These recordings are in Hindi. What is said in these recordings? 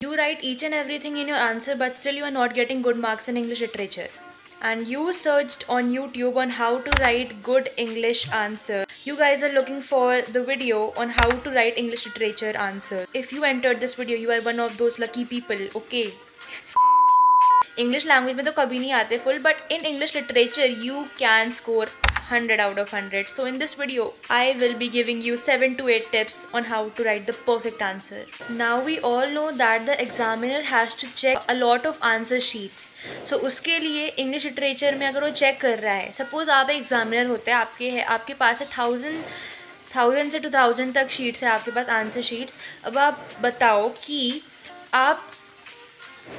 You write each and everything in your answer, but still you are not getting good marks in English literature. And you searched on YouTube on how to write good English answer. You guys are looking for the video on how to write English literature answer. If you entered this video, you are one of those lucky people, okay? English language में तो कभी नहीं आते full but in English literature you can score 100 out of 100 so in this video i will be giving you 7 to 8 tips on how to write the perfect answer now we all know that the examiner has to check a lot of answer sheets so उसके लिए इंग्लिश लिटरेचर में अगर वो चेक कर रहा है सपोज़ आप एक एग्जामिनर होते हैं आपके है आपके पास है थाउज़ेंड थाउज़ेंड से टू थाउज़ेंड तक शीट्स है आपके पास आंसर शीट्स अब आप बताओ कि आप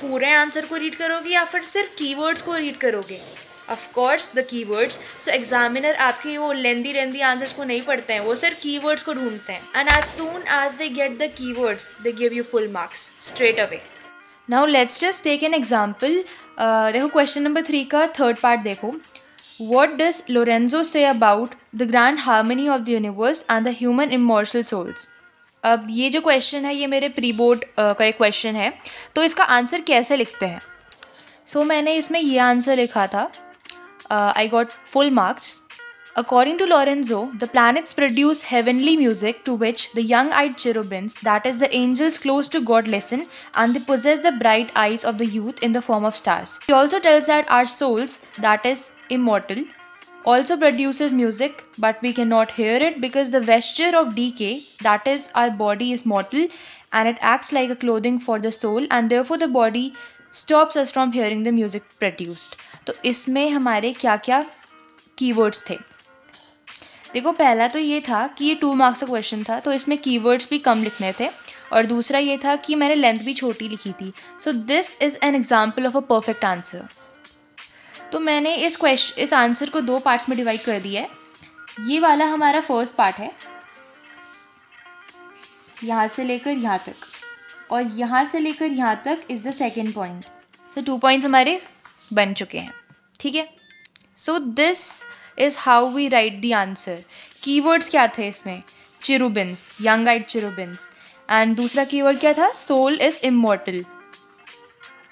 पूरे आंसर को रीड करोगे या फिर सिर्फ़ कीवर्ड्स को रीड करोगे of course the keywords so examiner आपके वो लेंदी लेंदी आंसर्स को नहीं पढ़ते हैं वो सिर्फ़ कीवर्ड्स को ढूंढते हैं। And as soon as they get the keywords they give you full marks straight away now let's just take an example देखो क्वेश्चन नंबर थ्री का थर्ड पार्ट देखो. What does Lorenzo say about the grand harmony of the universe and the human immortal souls अब ये जो क्वेश्चन है ये मेरे प्री बोर्ड uh, का एक क्वेश्चन है. तो इसका आंसर कैसे लिखते हैं? सो so, मैंने इसमें ये आंसर लिखा था. Uh, I got full marks. According to Lorenzo, the planets produce heavenly music to which the young eyed cherubims, that is, the angels close to God, listen, and they possess the bright eyes of the youth in the form of stars. He also tells that our souls, that is, immortal, also produces music, but we cannot hear it because the vesture of decay, that is, our body is mortal and it acts like a clothing for the soul, and therefore the body stops us from hearing the music produced तो इसमें हमारे क्या क्या कीवर्ड्स थे? देखो, पहला तो ये था कि ये टू मार्क्स का क्वेश्चन था तो इसमें कीवर्ड्स भी कम लिखने थे। और दूसरा ये था कि मैंने लेंथ भी छोटी लिखी थी। So this is an example of a perfect answer तो मैंने इस क्वेश्चन इस आंसर को दो पार्ट्स में डिवाइड कर दिया है। ये वाला हमारा फ़र्स्ट पार्ट है। यहाँ से लेकर यहाँ तक। और यहाँ से लेकर यहाँ तक is the second point so two points हमारे बन चुके हैं। ठीक है? So this is how we write the answer keywords क्या थे इसमें? Cherubins young eyed cherubins and दूसरा कीवर्ड क्या था? सोल इज़ इमोर्टल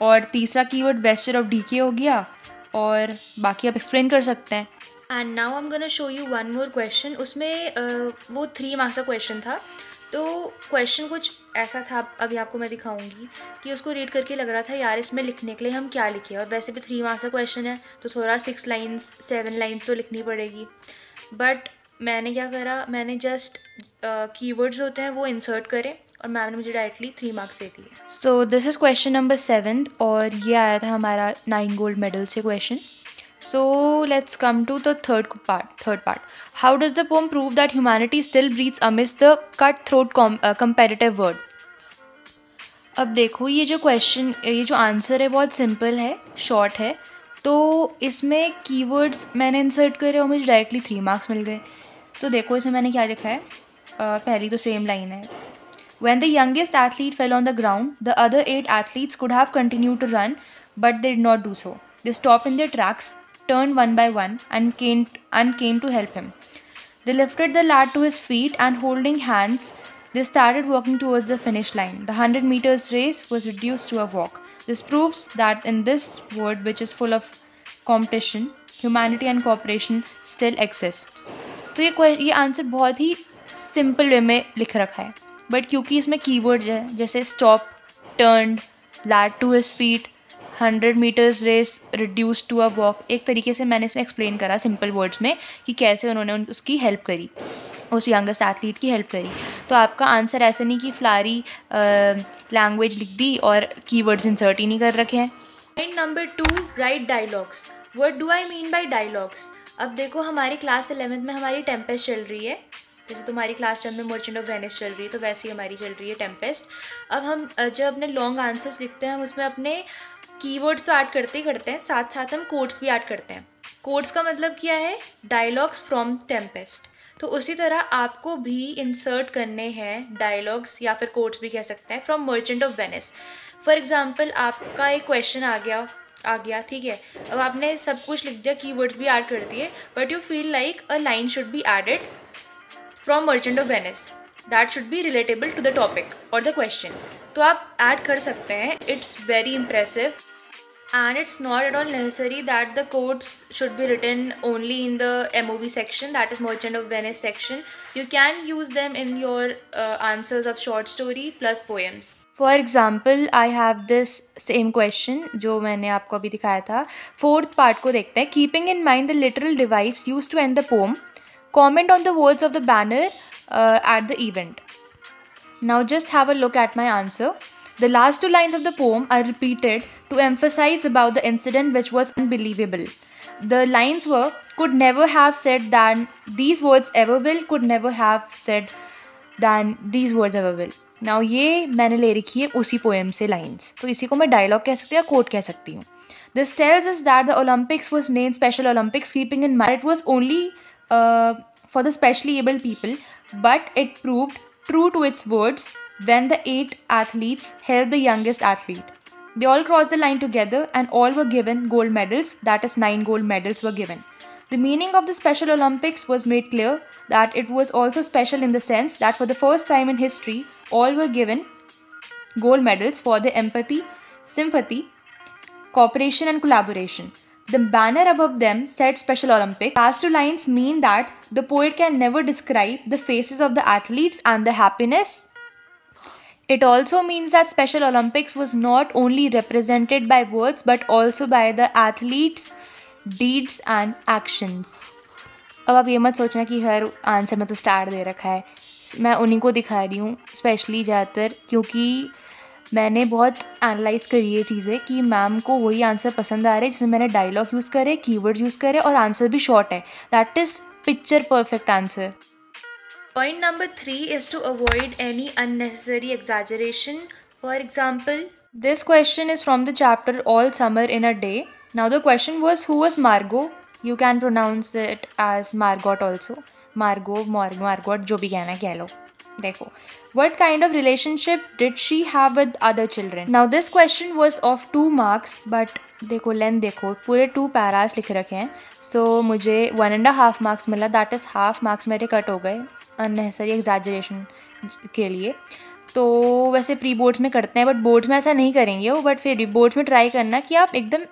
और तीसरा कीवर्ड वेस्टर ऑफ़ डीके हो गया। और बाकी आप एक्सप्लेन कर सकते हैं। And now I am gonna show you one more question उसमें uh, वो थ्री मार्क्स का क्वेश्चन था। तो क्वेश्चन कुछ ऐसा था, अभी आपको मैं दिखाऊँगी, कि उसको रीड करके लग रहा था, यार, इसमें लिखने के लिए हम क्या लिखें? और वैसे भी थ्री मार्क्स का क्वेश्चन है तो थोड़ा सिक्स लाइन्स सेवन लाइन्स तो लिखनी पड़ेगी। बट मैंने क्या करा, मैंने जस्ट कीवर्ड्स होते हैं, वो इंसर्ट करें, और मैम ने मुझे डायरेक्टली थ्री मार्क्स दे दिए। So this is question number seven और ये आया था हमारा नाइन गोल्ड मेडल से question so let's come to the third part third part. How does the poem prove that humanity still breeds amidst the cutthroat com uh, competitive world? अब देखो ये जो क्वेश्चन ये जो आंसर है बहुत सिंपल है शॉर्ट है. तो इसमें कीवर्ड्स मैंने इंसर्ट करे और मुझे डायरेक्टली थ्री मार्क्स मिल गए. तो देखो इसमें मैंने क्या लिखा है? पहली तो सेम लाइन है. When the youngest athlete fell on the ground the other eight athletes could have continue to run but they did not do so they stop in their tracks turned one by one and came, and came to help him. They lifted the lad to his feet and holding hands, they started walking towards the finish line. The 100 meters race was reduced to a walk. This proves that in this world, which is full of competition, humanity and cooperation still exists. तो ये ये आंसर बहुत ही सिंपल वे में लिख रखा है बट क्योंकि इसमें कीवर्ड है जैसे stop turn led to his feet hundred metres race reduce to a walk एक तरीके से मैंने इसमें एक्सप्लेन करा सिंपल वर्ड्स में कि कैसे उन्होंने उसकी हेल्प करी, उस यंगेस्ट एथलीट की हेल्प करी। तो आपका आंसर ऐसा नहीं कि फ्लारी लैंग्वेज लिख दी और कीवर्ड्स इंसर्ट ही नहीं कर रखे हैं। Point number two write dialogues what do I mean by dialogues अब देखो हमारी क्लास एलेवेंथ में हमारी टेम्पेस्ट चल रही है। जैसे तुम्हारी क्लास टेन में मर्चेंट ऑफ़ वेनिस चल रही है तो वैसे ही हमारी चल रही है टेम्पेस्ट अब हम जब अपने लॉन्ग आंसर्स लिखते हैं, हम उसमें अपने कीवर्ड्स तो ऐड करते ही करते हैं साथ साथ हम कोड्स भी ऐड करते हैं। कोड्स का मतलब क्या है? डायलॉग्स फ्रॉम टेम्पेस्ट तो उसी तरह आपको भी इंसर्ट करने हैं डायलॉग्स या फिर कोड्स भी कह सकते हैं from merchant of Venice for example आपका एक क्वेश्चन आ गया आ गया, ठीक है? अब आपने सब कुछ लिख दिया, कीवर्ड्स भी ऐड कर दिए but you feel like a line should be added from merchant of Venice that should be relatable to the topic और द क्वेश्चन तो आप ऐड कर सकते हैं. It's very impressive and it's not at all necessary that the quotes should be written only in the M O V section that is merchant of Venice section you can use them in your answers of short story plus poems for example I have this same question जो मैंने आपको अभी दिखाया था. फोर्थ पार्ट को देखते हैं. Keeping in mind the literary device use to and the poem comment on the words of the banner at the event now just have a look at my answer the last two lines of the poem are repeated to emphasize about the incident which was unbelievable. The lines were could never have said than these words ever will, could never have said than these words ever will. Now ये मैंने ले रखी है उसी पोएम से लाइन्स तो इसी को मैं डायलॉग कह सकती हूँ या कोट कह सकती हूँ this tells is that the Olympics was name special Olympics keeping in mind it was only for the specially abled people but it proved true to its words when the eight athletes held the youngest athlete. They all crossed the line together and all were given gold medals, that is, nine gold medals were given. The meaning of the Special Olympics was made clear that it was also special in the sense that for the first time in history, all were given gold medals for their empathy, sympathy, cooperation, and collaboration. The banner above them said Special Olympics. Last two lines mean that the poet can never describe the faces of the athletes and the happiness it also means that Special Olympics was not only represented by words but also by the athletes' deeds and actions. अब आप ये मत सोचना कि हर आंसर में तो स्टार दे रखा है मैं उन्हीं को दिखा रही हूँ स्पेशली ज़्यादातर क्योंकि मैंने बहुत एनालाइज़ करी ये चीज़ें कि मैम को वही आंसर पसंद आ रहे जिसमें मैंने डायलॉग यूज़ करे की वर्ड यूज़ करे और आंसर भी शॉर्ट है। That is picture perfect answer point number three is to avoid any unnecessary exaggeration for example this question is from the chapter all summer in a day now the question was who was Margo you can pronounce it as Margot also Margo Margo Margot जो भी कहना है कह लो। देखो what kind of relationship did she have with other children? Now this question was of two marks but देखो लेंथ देखो पूरे टू पैरास लिख रखे हैं। सो so, मुझे वन एंड हाफ़ मार्क्स मिला दैट इज़ हाफ़ मार्क्स मेरे कट हो गए अननेसरी एग्जाजरेशन के लिए। तो वैसे प्री बोर्ड्स में करते हैं बट बोर्ड्स में ऐसा नहीं करेंगे वो बट फिर बोर्ड्स में ट्राई करना कि आप एकदम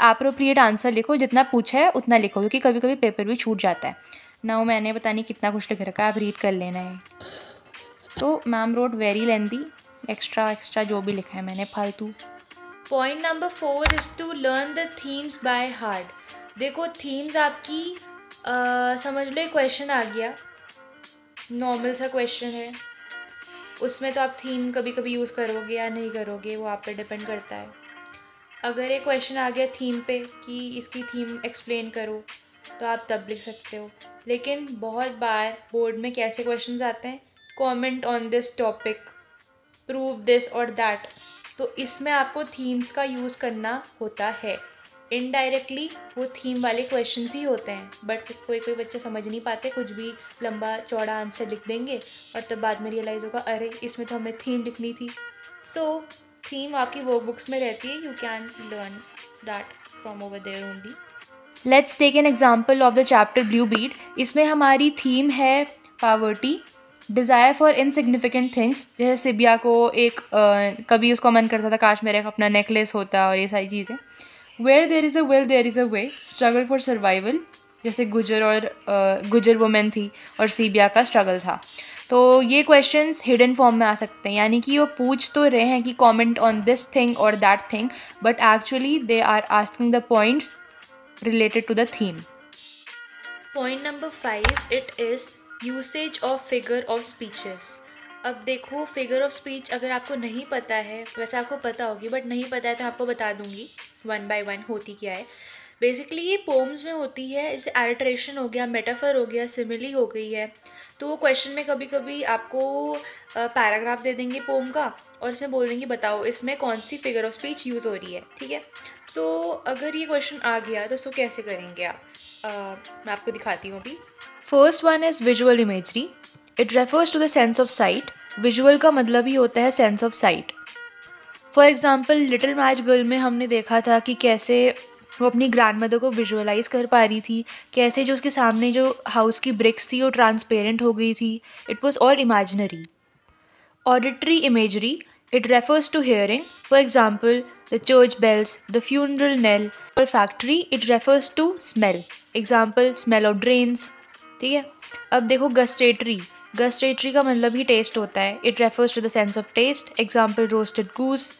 अप्रोप्रिएट आंसर लिखो जितना पूछा है उतना लिखो क्योंकि कभी कभी पेपर भी छूट जाता है। ना मैंने पता नहीं कितना कुछ लिख रखा है आप रीड कर लेना है so ma'am wrote very lengthy extra extra जो भी लिखा है मैंने फालतू। Point number four is to learn the themes by heart देखो थीम्स आपकी आ, समझ लो क्वेश्चन आ गया। नॉर्मल सा क्वेश्चन है। उसमें तो आप थीम कभी कभी यूज़ करोगे या नहीं करोगे वो आप पे डिपेंड करता है। अगर एक क्वेश्चन आ गया थीम पे कि इसकी थीम एक्सप्लेन करो तो आप तब लिख सकते हो। लेकिन बहुत बार बोर्ड में कैसे क्वेश्चंस आते हैं comment on this topic prove this और दैट तो इसमें आपको थीम्स का यूज़ करना होता है। इनडायरेक्टली वो थीम वाले क्वेश्चन ही होते हैं। बट कोई कोई बच्चे समझ नहीं पाते कुछ भी लंबा चौड़ा आंसर लिख देंगे और तब बाद में रियलाइज़ होगा अरे इसमें तो हमें थीम लिखनी थी। सो so, थीम आपकी वर्क बुक्स में रहती है। You can learn that from over there only let's take an example of the chapter blue bead इसमें हमारी थीम है poverty desire for insignificant things जैसे सिबिया को एक आ, कभी उसका मन करता था काश मेरे अपना नेकलेस होता और ये सारी चीज़ें। Where there is a will there is a way struggle for survival जैसे गुजर और गुजर वुमेन थी और सीबिया का स्ट्रगल था। तो ये क्वेश्चंस हिडन फॉर्म में आ सकते हैं। यानी कि वो पूछ तो रहे हैं कि कमेंट ऑन दिस थिंग और that thing but actually they are asking the points related to the theme point number five it is usage of figure of speeches अब देखो फिगर ऑफ़ स्पीच अगर आपको नहीं पता है वैसे आपको पता होगी बट नहीं पता है तो आपको बता दूँगी वन बाय वन होती क्या है। बेसिकली ये पोम्स में होती है जैसे एल्ट्रेशन हो गया मेटाफर हो गया सिमिली हो गई है तो वो क्वेश्चन में कभी कभी आपको पैराग्राफ दे देंगे पोम का और इसमें बोल देंगे बताओ इसमें कौन सी फिगर ऑफ़ स्पीच यूज़ हो रही है? ठीक है? सो so, अगर ये क्वेश्चन आ गया तो उसको कैसे करेंगे आप? मैं आपको दिखाती हूँ अभी। First one is visual imagery it refers to the sense of sight visual का मतलब ही होता है sense of sight for example little match girl में हमने देखा था कि कैसे वो अपनी ग्रैंड मदर को विजुअलाइज कर पा रही थी, कैसे जो उसके सामने जो हाउस की ब्रिक्स थी वो ट्रांसपेरेंट हो गई थी। It was all imaginary auditory imagery it refers to hearing. For example, the church bells, the funeral knell. Or factory, it refers to smell. Example smell of drains ठीक है? अब देखो गस्टेटरी गस्टेटरी का मतलब ही टेस्ट होता है. It refers to the sense of taste example roasted goose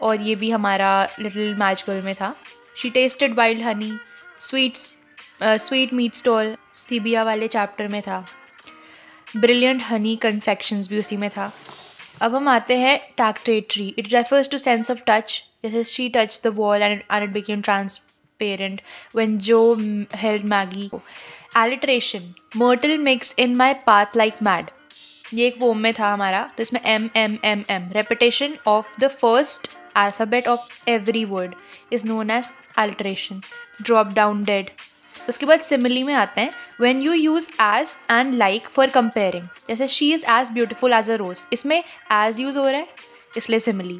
और ये भी हमारा लिटिल मैजिकल में था. She tasted wild honey sweets sweet meat stall Sibia वाले चैप्टर में था. ब्रिलियंट हनी कन्फेक्शंस भी उसी में था. अब हम आते हैं tactile it refers to sense of touch जैसे she touch the wall and and it became transparent when जो held Maggie alliteration myrtle mix in my path like mad ये एक पोम में था हमारा तो इसमें M M M M repetition of the first alphabet of every word is known as alliteration drop down dead उसके बाद सिमिली में आते हैं. When you use as and like for comparing जैसे she is as beautiful as a rose इसमें एज यूज़ हो रहा है, इसलिए simile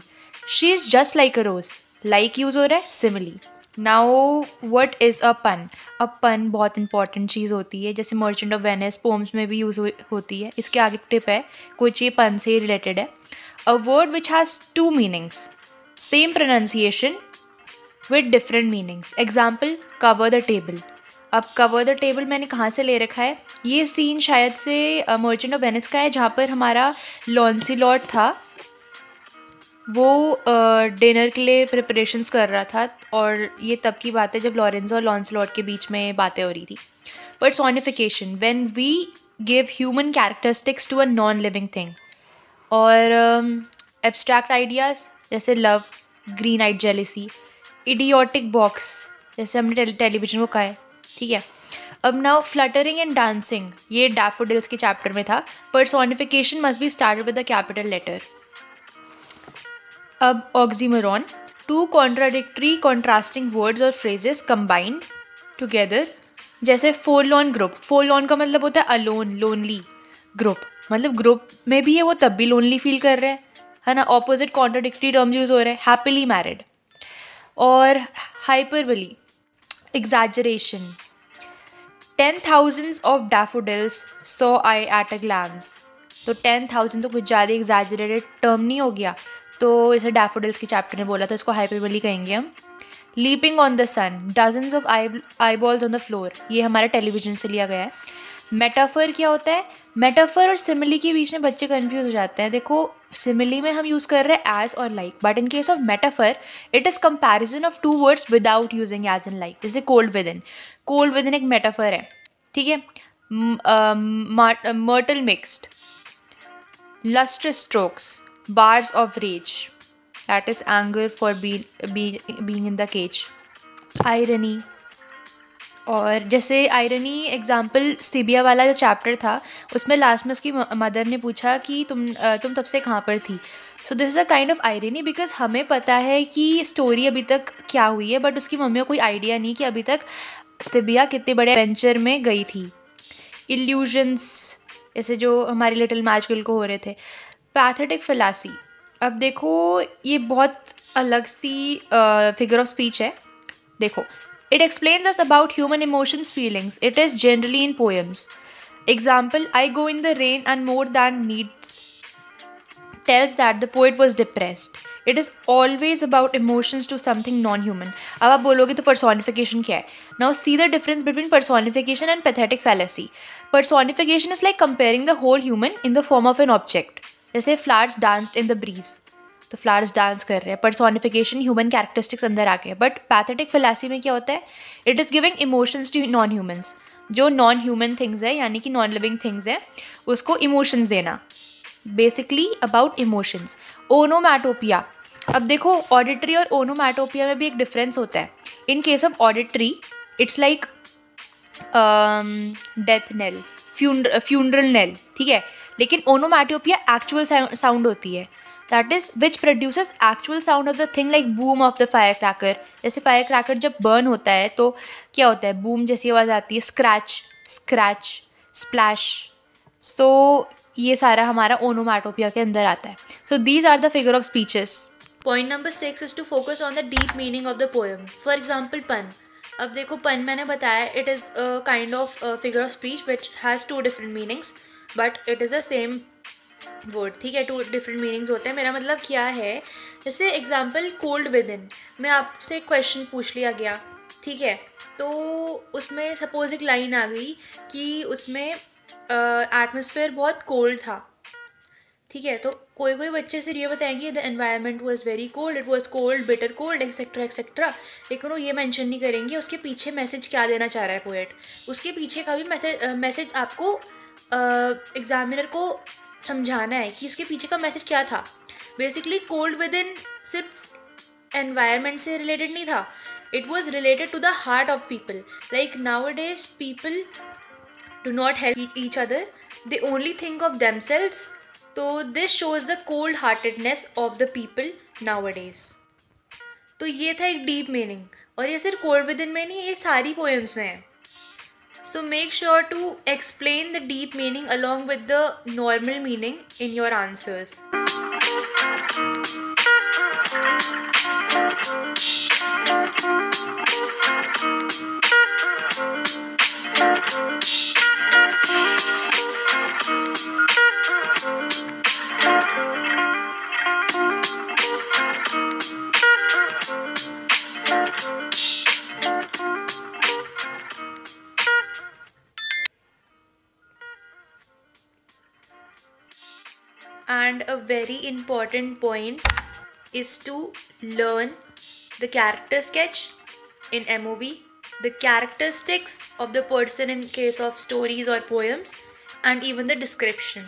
she is just like a rose like use हो रहा है simile now what is a pun a pun बहुत इंपॉर्टेंट चीज़ होती है, जैसे मर्चेंट ऑफ़ वेनिस पोम्स में भी यूज़ होती है। इसके आगे टिप है, कुछ ये पन से ही रिलेटेड है। A word which has two meanings same pronunciation with different meanings example cover the table अब कवर द टेबल मैंने कहाँ से ले रखा है? ये सीन शायद से मर्चेंट ऑफ़ वेनिस का है, जहाँ पर हमारा लॉन्सी लॉट था। वो डिनर के लिए प्रिपरेशंस कर रहा था और ये तब की बात है जब लॉरेंस और लॉन्स लॉट के बीच में बातें हो रही थी। पर personification when we give human characteristics to a non living thing और एब्स्ट्रैक्ट आइडियाज़ जैसे love green eyed jealousy idiotic box जैसे हमने टेलीविज़न को कहा है, ठीक है? अब नाउ फ्लटरिंग एंड डांसिंग ये डैफोडिल्स के चैप्टर में था। Personification must be start with the capital letter अब oxymoron two contradictory contrasting words और फ्रेजेस कंबाइंड टुगेदर जैसे forlorn group forlorn का मतलब होता है अलोन लोनली ग्रुप मतलब ग्रुप में भी है वो तब भी लोनली फील कर रहे हैं, है ना? ऑपोजिट कॉन्ट्राडिक्ट्री टर्म्स यूज़ हो रहे हैं हैप्पीली मैरिड और hyperbole exaggeration ten thousands of daffodils saw I at a glance तो टेन थाउज़ेंड तो कुछ ज़्यादा एग्जैजरेटेड टर्म नहीं हो गया। तो इसे डैफोडिल्स के चैप्टर ने बोला था, इसको हाइपरबली कहेंगे हम। Leaping on the sun dozens of eye eyeballs on the floor ये हमारा टेलीविज़न से लिया गया है। मेटाफर क्या होता है? मेटाफर और सिमिली के बीच में बच्चे कन्फ्यूज़ हो जाते हैं। देखो सिमिली में हम यूज़ कर रहे हैं एज और like but in case of metaphor it is comparison of two words without using as and like जैसे cold within cold within एक मेटाफर है, ठीक है? Myrtle mixed lustre strokes bars of rage. That is anger for being being, being in the cage. Irony. और जैसे आयरनी एग्ज़ाम्पल सीबिया वाला जो चैप्टर था उसमें लास्ट में उसकी मदर ने पूछा कि तुम तुम तब से कहाँ पर थी? So this is a kind of irony because हमें पता है कि स्टोरी अभी तक क्या हुई है बट उसकी मम्मी को कोई आइडिया नहीं कि अभी तक सिबिया कितने बड़े एडवेंचर में गई थी। इल्यूजन्स जैसे जो हमारी लिटिल मैजिकल को हो रहे थे। Pathetic fallacy. अब देखो, ये बहुत अलग सी फिगर ऑफ़ स्पीच है। देखो it explains us about human emotions feelings it is generally in poems example I go in the rain and more than needs tells that the poet was depressed it is always about emotions to something non human अब आप बोलोगे तो पर्सोनिफिकेशन क्या है? Now see the difference between personification and pathetic fallacy personification is like comparing the whole human in the form of an object जैसे flowers danced in the breeze तो फ्लावर्स डांस कर रहे हैं पर्सोनिफिकेशन ह्यूमन कैरेक्टरिस्टिक्स अंदर आ गए बट पैथेटिक फिलासी में क्या होता है? It is giving emotions to non humans जो नॉन ह्यूमन थिंग्स है, यानी कि नॉन लिविंग थिंग्स है, उसको इमोशंस देना। बेसिकली अबाउट इमोशंस ओनोमैटोपिया अब देखो ऑडिटरी और ओनोमैटोपिया में भी एक डिफरेंस होता है। In case of auditory it's like death knell funeral knell ठीक है? लेकिन ओनोमैटोपिया एक्चुअल साउंड होती है। That is which produces actual sound of the thing like boom of the fire cracker जैसे फायर क्रैकर जब बर्न होता है तो क्या होता है? बूम जैसी आवाज़ आती है स्क्रैच स्क्रैच स्प्लैश सो ये सारा हमारा ओनोमैटोपिया के अंदर आता है। So these are the figure of speeches point number six is to focus on the deep meaning of the poem for example pun अब देखो पन मैंने बताया it is kind of figure of speech which has two different meanings but it is the same word ठीक है? टू डिफरेंट मीनिंग्स होते हैं। मेरा मतलब क्या है? जैसे एग्ज़ाम्पल कोल्ड विद इन मैं आपसे क्वेश्चन पूछ लिया गया, ठीक है? तो उसमें सपोज़ एक लाइन आ गई कि उसमें एटमोसफेयर बहुत कोल्ड था, ठीक है? तो कोई कोई बच्चे सिर्फ़ ये बताएँगे the environment was very cold it was cold bitter cold etcetera etcetera लेकिन वो ये मेंशन नहीं करेंगे। उसके पीछे मैसेज क्या देना चाह रहा है पोएट उसके पीछे का भी मैसेज मैसेज आपको एग्जामिनर को समझाना है कि इसके पीछे का मैसेज क्या था। बेसिकली कोल्ड विद इन सिर्फ़ एनवायरनमेंट से रिलेटेड नहीं था। It was related to the heart of people like nowadays people do not help each other they only think of themselves तो this shows the cold heartedness of the people nowadays तो ये था एक डीप मीनिंग और ये सिर्फ़ कोल्ड विद इन में नहीं, ये सारी पोएम्स में है। So make sure to explain the deep meaning along with the normal meaning in your answers. And a very important point is to learn the character sketch in MOV, the characteristics of the person in case of stories or poems, and even the description.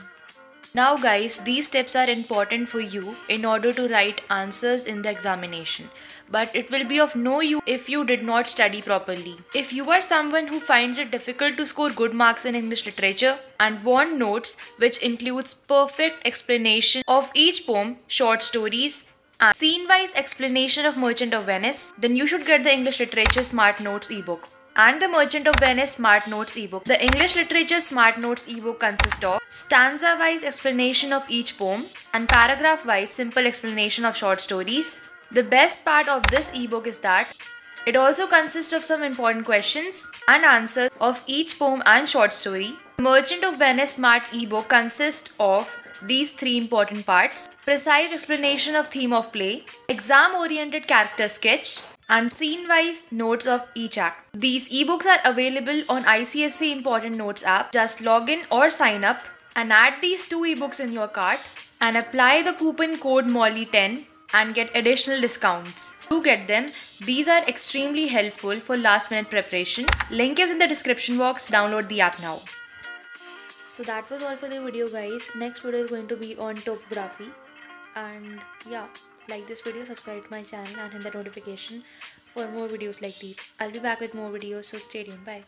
Now guys, these steps are important for you in order to write answers in the examination. But it will be of no use if you did not study properly. If you are someone who finds it difficult to score good marks in English literature and want notes which includes perfect explanation of each poem, short stories, and scene-wise explanation of Merchant of Venice, then you should get the English Literature Smart Notes ebook and the Merchant of Venice Smart Notes ebook. The English Literature Smart Notes ebook consists of stanza-wise explanation of each poem and paragraph-wise simple explanation of short stories. The best part of this ebook is that it also consists of some important questions and answers of each poem and short story. The Merchant of Venice Smart ebook consists of these three important parts precise explanation of theme of play, exam oriented character sketch, and scene-wise notes of each act. These ebooks are available on ICSC Important Notes app. Just log in or sign up and add these two ebooks in your cart and apply the coupon code MOLLY10 and get additional discounts. To get them, these are extremely helpful for last minute preparation. Link is in the description box. Download the app now. So that was all for the video guys. Next video is going to be on topography and yeah like this video subscribe to my channel and hit the notification for more videos like these. I'll be back with more videos so stay tuned. Bye